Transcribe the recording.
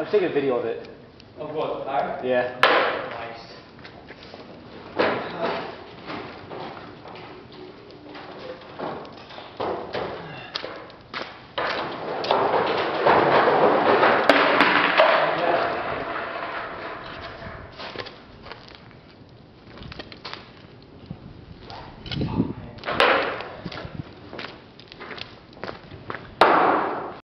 I'm taking a video of it. Of what, fire? Yeah.